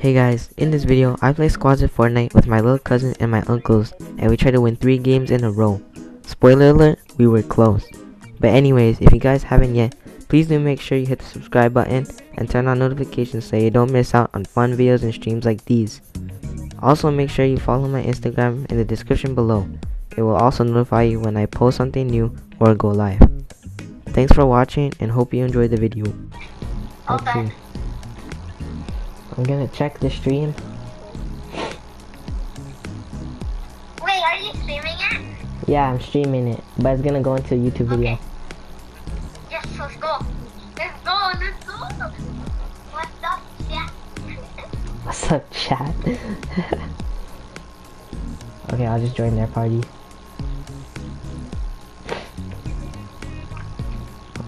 Hey guys, in this video, I play squads of Fortnite with my little cousin and my uncles, and we try to win 3 games in a row. Spoiler alert, we were close. But anyways, if you guys haven't yet, please do make sure you hit the subscribe button and turn on notifications so you don't miss out on fun videos and streams like these. Also make sure you follow my Instagram in the description below. It will also notify you when I post something new or go live. Thanks for watching and hope you enjoyed the video. Okay. I'm gonna check the stream. Wait, are you streaming it? Yeah, I'm streaming it, but it's gonna go into a YouTube video. Okay. Yes, let's go. Let's go, let's go. What's up? Yeah. What's up, chat? okay, I'll just join their party.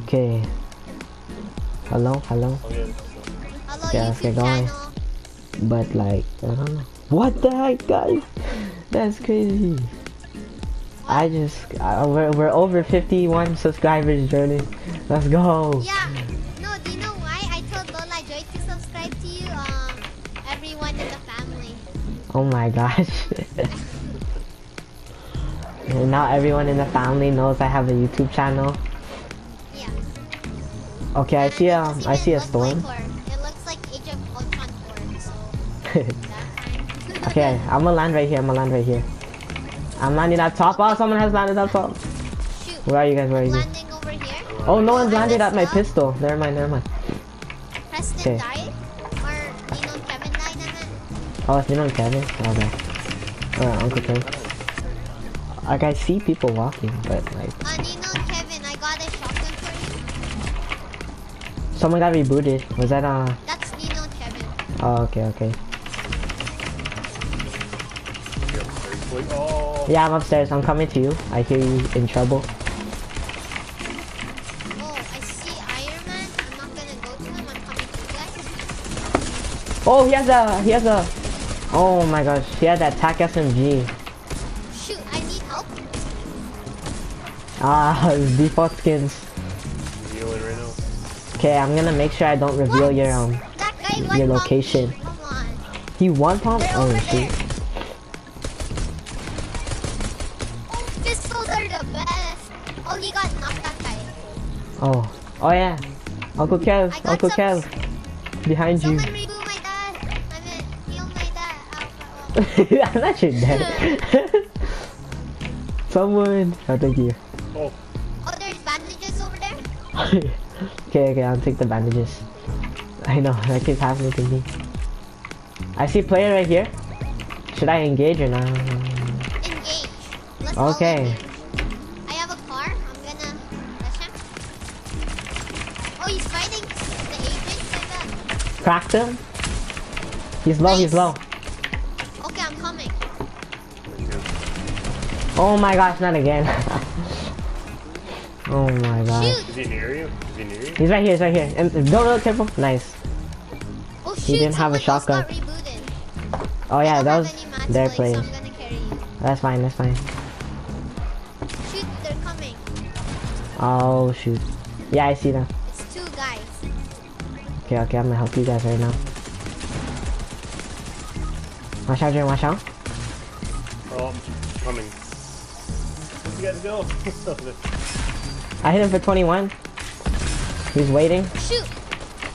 Okay. Hello, hello. Oh, hello, Yeah, let's YouTube get going. But like, I don't know. What the heck, guys? That's crazy. I just, I, we're, we're over 51 subscribers, Jordan. Let's go. Yeah. No, do you know why? I told Lola Joy to subscribe to you. Um, everyone in the family. Oh my gosh. and now everyone in the family knows I have a YouTube channel. Yeah. Okay, I see a I see a storm. Okay, I'm gonna land right here. I'm gonna land right here. I'm landing up top. Oh, someone has landed up top. Shoot. Where are you guys? Where are you? Landing over here. Oh, no one's Oh, landed at my pistol. Never mind, never mind. Preston Okay. died? Or, Kevin died naman? Oh, it's you know Kevin? Okay. Alright, Uncle Ken. Like, I see people walking, but like, Uh, you know, Kevin, I got a shotgun for you. someone got rebooted. Was that, uh, That's Nino Kevin. oh, okay, okay. Oh, Yeah, I'm upstairs. I'm coming to you. I hear you in trouble. Oh, I see Iron Man. I'm not gonna go to him. I'm coming to you guys. Oh, he has a, he has a, oh my gosh, he had that TAC SMG. Shoot, I need help. Ah, default skins. healing right now. Okay, I'm gonna make sure I don't reveal What? your, um, That guy your location. Come on. he one pump? Oh, over shoot. Are. Oh, he got knocked that guy. Oh, oh yeah. Uncle Kev, Uncle some- Kev. Behind you. Someone reboot my dad. I mean, heal my dad. Ow, uh, ow, uh, uh. I'm not your dad. Someone. Oh, thank you. Oh. Oh, there's bandages over there. okay, okay, I'll take the bandages. I know, that keeps happening to me. I see player right here. Should I engage or not? Engage. Let's all Okay. Cracked him? He's low, he's low. Okay, I'm coming. Oh my gosh, not again. oh my gosh. Shoot. is he near you? Is he near you? He's right here, he's right here. And uh, don't look careful. Nice. Oh shoot, he didn't have a shotgun. Oh yeah, that was any match their play. So I'm gonna carry you. That's fine, that's fine. Shoot, they're coming. Oh shoot. Yeah, I see them. It's two guys. Okay, okay, I'm gonna help you guys right now. Watch out, Jay, watch out. Oh, coming. You gotta go. I hit him for 21. He's waiting. Shoot.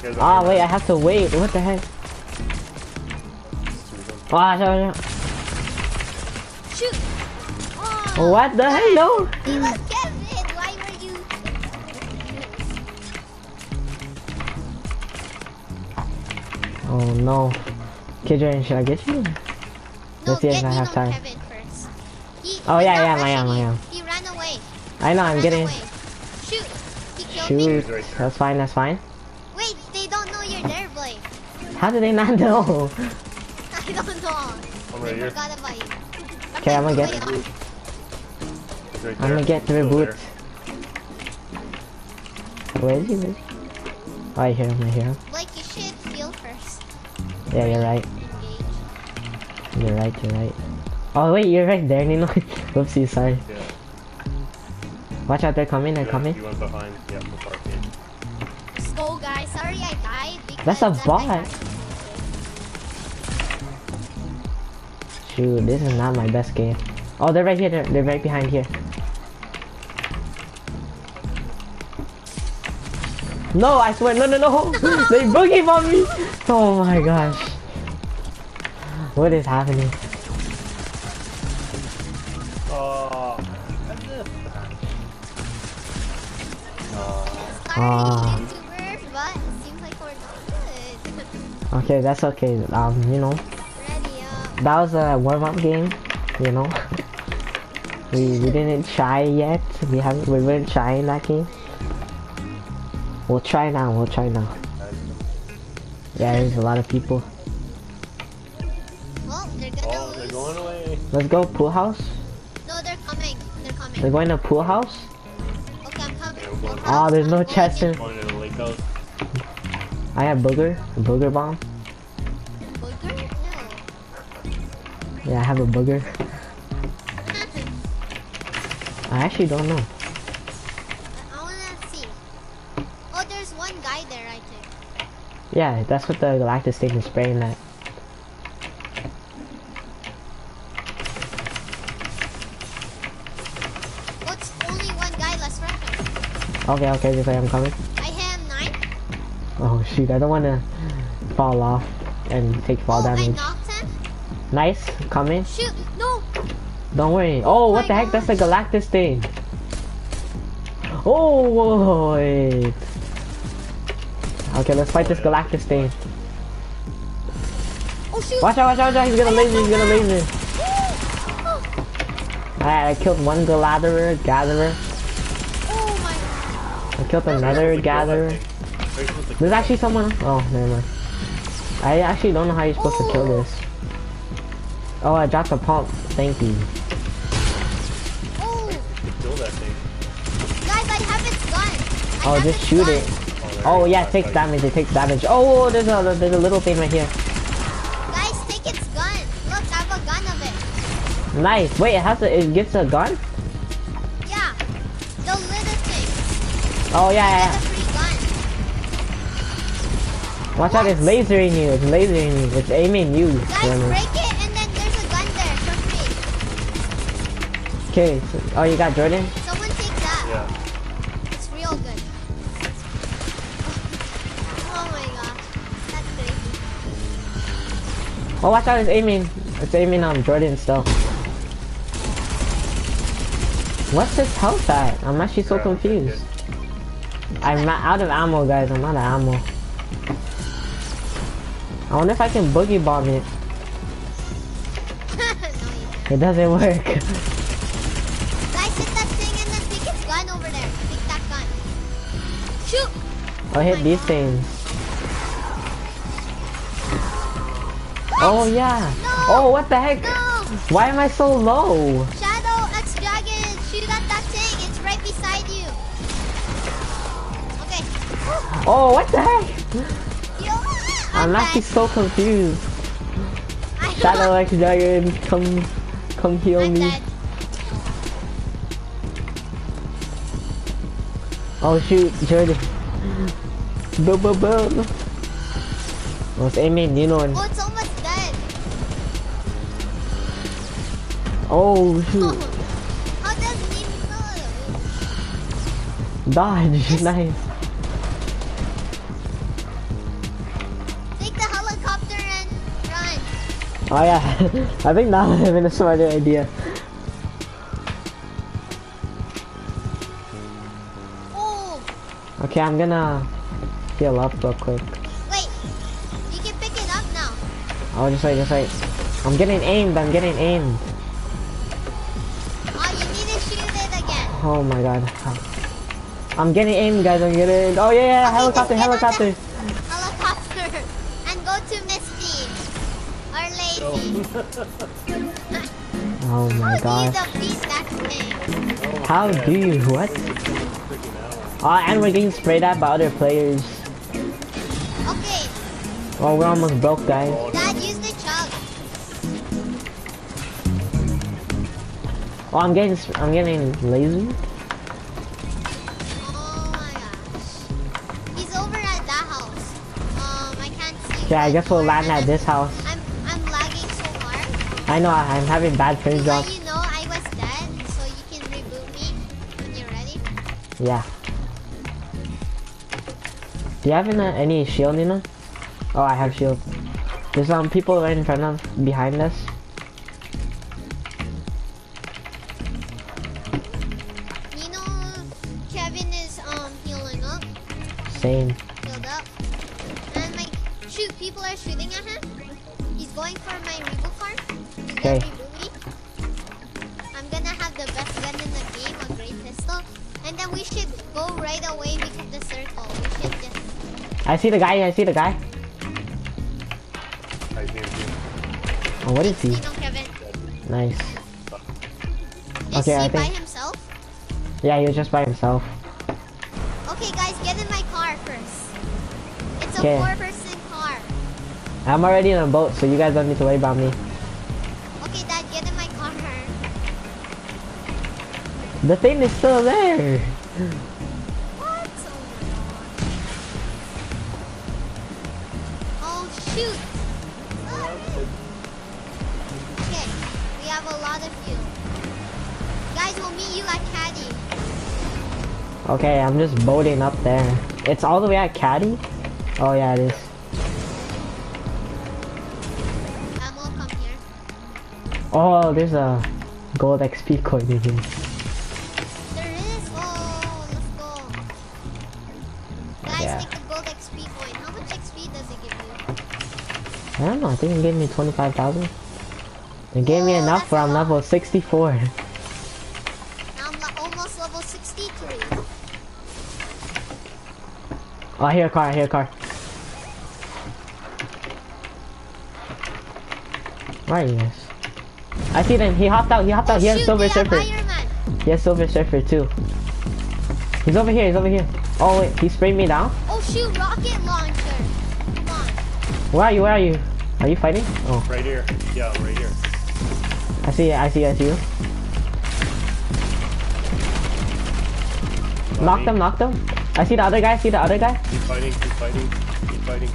Guys, Ah, over wait. I have to wait. What the heck? Oh, watch out, watch out. Shoot. Oh, What the heck? No! Oh no. Okay, should I get you? No, Let's see if get I have time. He, Oh, he's yeah, not yeah, I rushing am, I you. am. He ran away. I know, I'm getting. away. Shoot. He killed me. Shoot. right. That's fine, that's fine. Wait, they don't know you're there, Blake. How do they not know? I don't know. I'm They right here. forgot about you. Okay, I'm gonna get- Wait, right I'm gonna get the Still reboot. Where is he? Where is he? Oh, I hear him, I hear him. Yeah, you're right. You're right, you're right. Oh wait, you're right there, Nino. Whoopsie, sorry. Yeah. Watch out, they're coming, they're yeah, coming. You went behind, yeah, guys. Sorry I died That's a bot! Shoot, this is not my best game. Oh, they're right here, they're, they're right behind here. No, I swear, no, no, no. they boogie bomb me. Oh my gosh. What is happening? Oh. Sorry, YouTubers, but it seems like we're not good. Okay, that's okay. Um, you know, that was a warm-up game. You know, we we didn't try yet. We haven't. We weren't trying that game. We'll try now. We'll try now. Yeah, there's a lot of people. Well, they're gonna Oh, they're going away. Let's go pool house. No, they're coming. They're coming. They're going to pool house. Okay, I'm coming. Yeah, we're Ah, there's no chest in. Going to the lake house. I have booger, a booger bomb. Booger? Yeah, I have a booger. I actually don't know. I wanna see. Oh, there's one guy there, I think. Yeah, that's what the Galactus thing is spraying at. What's only one guy less? Okay, okay, just like I'm coming. I have nine. Oh shoot, I don't want to fall off and take fall oh, I damage. Nice, coming. Shoot! No! Don't worry. Oh, what my the heck? That's the. Galactus thing. Oh, wait. Okay, let's fight this Galactus thing. Oh! Watch out, watch out, watch out. He's gonna laser, he's gonna laser. Alright, I killed one Gatherer, Gatherer. Oh my god. I killed another Gatherer. thing. We're supposed to There's actually someone. Oh, never mind. I actually don't know how you're supposed to kill Oh. this. Oh, I dropped a pump. Thank you. Oh! kill that thing. Guys, I have its gun. I Oh, have just shoot it. Oh yeah, it takes damage. It takes damage. Oh, oh, there's a there's a little thing right here. Guys, take its gun. Look, I have a gun of it. Nice. Wait, it has a it gets a gun. Yeah. The little thing. Oh yeah, yeah. a free gun. yeah. Watch out! It's lasering you. It's lasering you. It's aiming you. Guys, break it and then there's a gun there for free. Okay. so- oh, you got Jordan. Oh, watch out! It's aiming. It's aiming on Jordan still. What's his health at? I'm actually so confused. I'm out of ammo, guys. I'm out of ammo. I wonder if I can boogie bomb it. no. It doesn't work. Guys, hit that thing and then take its gun over there. Take that gun. Shoot! I'll hit oh these things. Oh yeah. No. Oh what the heck? No! Why am I so low? Shadow X Dragon! Shoot at that thing! It's right beside you! Okay. Oh what the heck? Yo, I'm actually so confused. Shadow X Dragon, come, come heal I'm me. dead. Oh shoot, Jordan. Boom, boom, boom. It's aiming, you know. Oh, Oh shoot, How does move? dodge, nice. Take the helicopter and run. Oh yeah, I think that would have been a smarter idea. Oh, Okay, I'm gonna heal up real quick. wait. You can pick it up now. Oh, just wait, just wait. I'm getting aimed, I'm getting aimed. Oh my god. Oh. I'm getting aimed, guys, I'm getting... Oh yeah, yeah, helicopter, get helicopter. Helicopter. And go to Misty. Or Lazy. Oh. oh my How do you gosh. defeat that thing? How do you, what? Freaking out. Oh, and we're getting sprayed at by other players. Okay, Oh, we're almost broke, guys. Oh, I'm getting, I'm getting lazy. Oh my gosh. He's over at that house. Um, I. Yeah, I guess we'll land at this house. I'm I'm lagging so hard. I know I'm having bad frame To drops. you know I was dead, so you can reboot me when you're ready. Yeah. Do you have any, any shield, Nina? Oh, I have shield. There's um people right in front of, behind us. Same. healed up, and like shoot, people are shooting at him. He's going for my reboot card. Okay. gonna reboot me. I'm gonna have the best gun in the game, a great pistol, and then we should go right away because the circle. We should just I see the guy. I see the guy. I see him. Oh, what is he? you know Kevin. Nice. Is Okay, he I by himself? Yeah, he was just by himself. Get in my car first. It's a Okay. four-person car. I'm already in a boat, so you guys don't need to worry about me. Okay, Dad, get in my car. The thing is still there. Okay, I'm just boating up there. It's all the way at Caddy? Oh yeah, it is. We'll come here. Oh, there's a gold XP coin in here. There is. Oh, let's go. Guys, Yeah. take the gold XP coin. How much XP does it give you? I don't know, I think it gave me 25,000. It gave me Oh, enough that's for I'm level 64. Now I'm le- almost level 63. Oh, I hear a car, I hear a car. Where are you guys? I see them, he hopped out, he hopped out, he has Silver they Surfer. Iron He has Silver Surfer too. He's over here, he's over here. Oh wait, he sprayed me down? Oh shoot, rocket launcher. Come on. Where are you, where are you? Are you fighting? Oh, Right here. Yeah, right here. I see, I see, I see you. Got them, me. him, knocked him. I see the other guy, see the other guy? Keep fighting, keep fighting, keep fighting.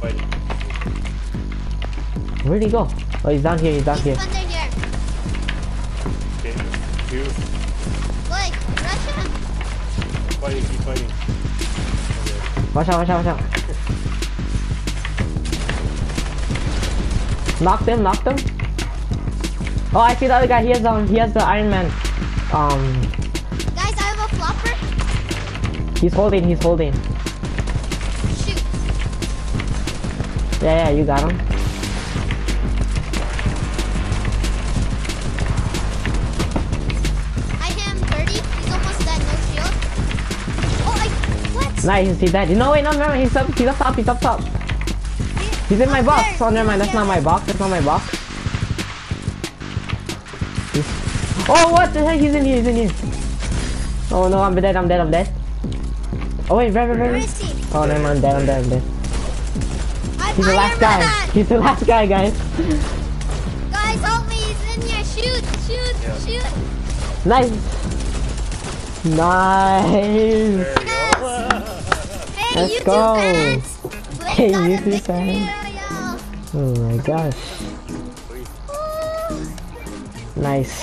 Fighting. Where'd he go? Oh, he's down here, he's down He's here. under here. Okay, two. Look, Russia. Keep fighting, keep fighting. Okay. Watch out, watch out, watch out. knock him, knock him. Oh, I see the other guy. He has um, he has the Iron Man. Um, Guys, I have a flopper. he's holding, he's holding. Shoot. Yeah, yeah, you got him. I hit him 30. He's almost dead. No shield. Oh, I. What? Nice, he's dead. No, wait, no, no, he's up, he's up top, he's up top. He's in my box. Oh, never mind, that's not my box. That's not my box. Oh, what the heck? He's in here, he's in here. Oh no, I'm dead, I'm dead, I'm dead. Oh wait, right, right, Where right. Oh, never mind, I'm dead, I'm dead, I'm dead. I'm He's the last guy. Man. He's the last guy, guys. Guys, help me. He's in here. Shoot, shoot, Yeah. shoot. Nice. Nice. There. Hey, Let's YouTube go. fans. Hey, YouTube victory fans. royale. Oh my gosh. Woo. Nice.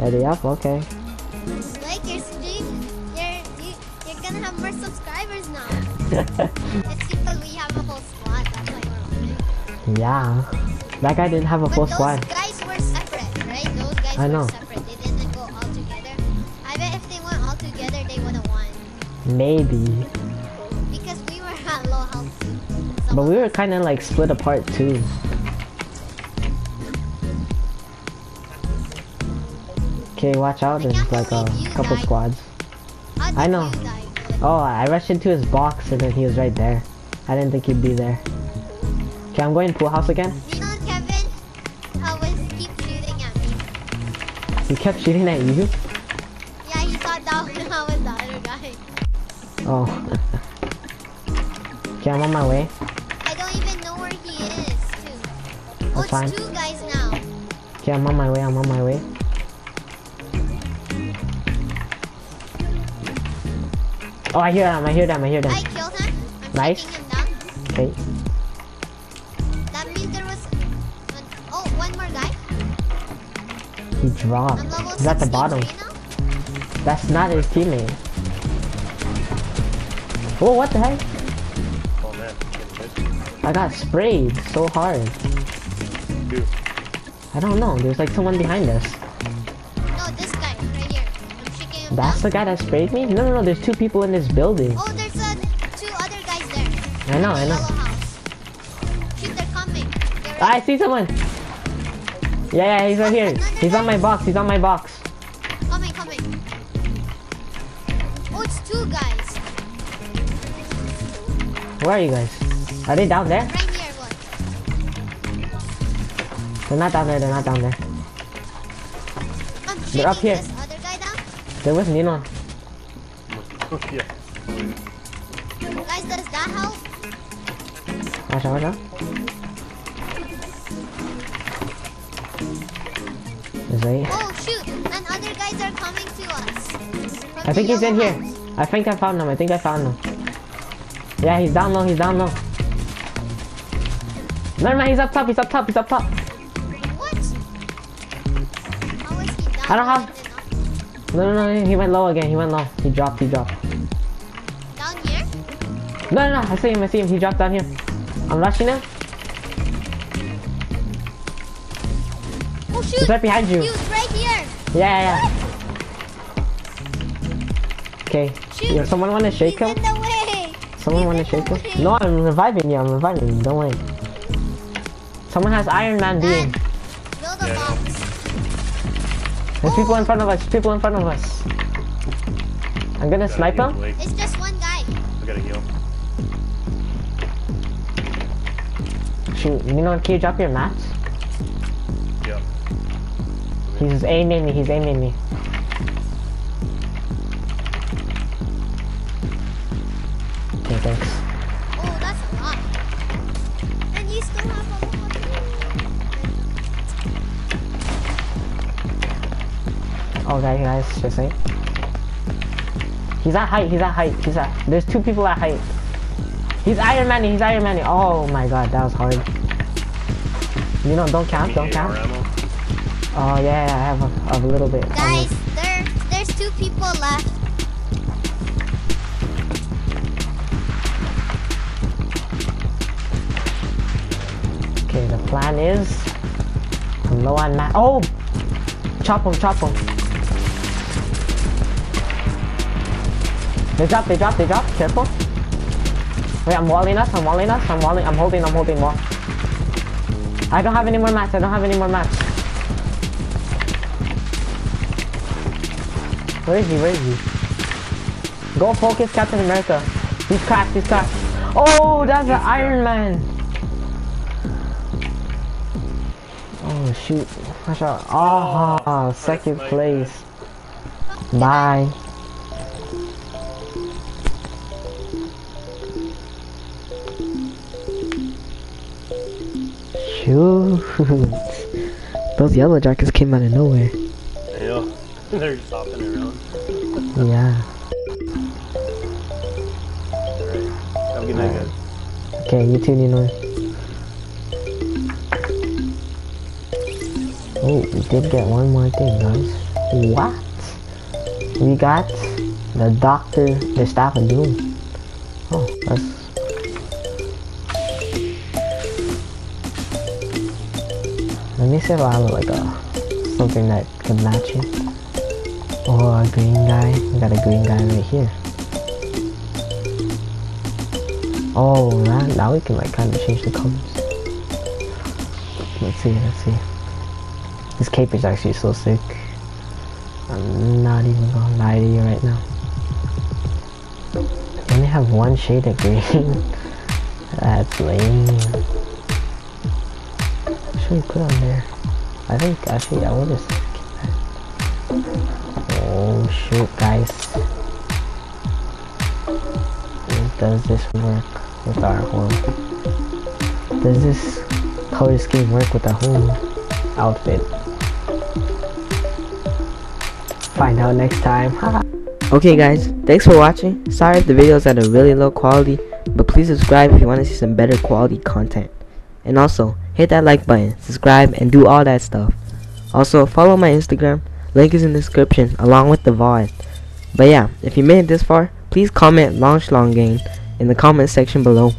Ready up. Ready up? Okay. Like you're you, you're gonna have more subscribers now. it's because we have a whole squad. That's why we're winning. yeah. That guy didn't have a But squad. guys were separate, right? Those guys I know. were separate. They didn't go all together. I bet if they went all together, they would have won. Maybe. Because we were at low health. But we were kind of like split apart too. Okay, watch out. There's like a couple squads. I know. you die? Like, Oh, I rushed into his box and then he was right there. I didn't think he'd be there. Okay, I'm going pool house again. You know, Kevin, I keep shooting at me. He kept shooting at you. Yeah, he thought that was, that was the other guy. Oh. okay, I'm on my way. I don't even know where he is, too. Oh, That's it's fine. two guys now. Okay, I'm on my way. I'm on my way. Oh, I hear them. I hear them. I hear them. I killed him. Nice. him down. Okay. That means there was. One, oh, one more guy. He dropped. He's at the bottom. now. That's not his teammate. Oh, what the heck? Oh man. I got sprayed so hard. Two. I don't know. There's like someone behind us. That's the guy that sprayed me? No, no, no. There's two people in this building. Oh, there's uh, two other guys there. I know, I know. House. Shoot, they're coming. They're I see someone. Yeah, yeah, he's right here. He's on my box. He's on my box. coming, coming. Oh, it's two guys. Where are you guys? Are they down there? Right here, one. They're not down there. They're not down there. I'm They're up here. There was Nino. yeah. Guys, does that help? Watch out, watch out. Is? Oh, shoot. And other guys are coming to us. I think he's in yellow here. I think I found him. I think I found him. Yeah, he's down low. He's down low. Never mind. He's up top. He's up top. He's up top. What? How is he down? I don't have-? No, no, no. He went low again. He went low. He dropped. He dropped. Down here? No, no, no. I see him. I see him. He dropped down here. I'm rushing him. Oh, shoot. He's right behind you. Dude, right here. Yeah, yeah, yeah. Okay. Shoot. Yo, someone want to shake He's him? in the way. Someone want to shake him? way. No, I'm reviving you. I'm reviving you. Don't worry. Someone has Iron Man beam. Build a Yeah. Box. There's people in front of us. People in front of us. I'm gonna Gotta snipe him. It's just one guy. I gotta heal. Shoot, you know, can you drop your mats? Yeah. He's aiming me. He's aiming me. Okay, thanks. Oh, that's a lot. And you still have a Oh, okay, guys, just saying. He's at height. He's at height. He's at. There's two people at height. He's Iron Man. He's Iron Man. Oh my God, that was hard. You know, don't count. Don't Need count. Oh yeah, I have a, a little bit. Guys, there, there's two people left. Okay, the plan is I'm low on ma- Oh! Chop him, chop him. They drop, they drop, they drop. Careful. Wait, I'm walling us, I'm walling us, I'm walling, I'm holding, I'm holding wall. I don't have any more mats, I don't have any more mats. Where is he, where is he? Go focus Captain America. He's cracked, he's cracked. Oh, that's an Iron Man. Oh shoot. Watch out. Oh, second place. Bye. Those yellow jackets came out of nowhere. Yeah. They're just hopping around. Yeah. Alright. Have a good night, guys. Okay, you too, Nino. Oh, we did get one more thing, guys. What? We got the Doctor, the Staff of Doom. Me see if I have like a something that could match it. Oh, a green guy. We got a green guy right here. Oh, man, now we can like kind of change the colors. Let's see, let's see. This cape is actually so sick. I'm not even gonna lie to you right now. I only have one shade of green. That's lame. We put on there? I think actually I would just Oh shoot guys. Does this work with our whole Does this color scheme work with the whole outfit? Find out next time. okay guys, thanks for watching. Sorry if the video is at a really low quality, but please subscribe if you want to see some better quality content. And also, hit that like button, subscribe, and do all that stuff. Also, follow my Instagram. Link is in the description along with the VOD. But yeah, if you made it this far, please comment launch long game in the comment section below.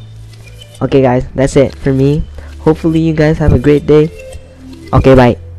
Okay guys, that's it for me. Hopefully you guys have a great day. Okay, bye.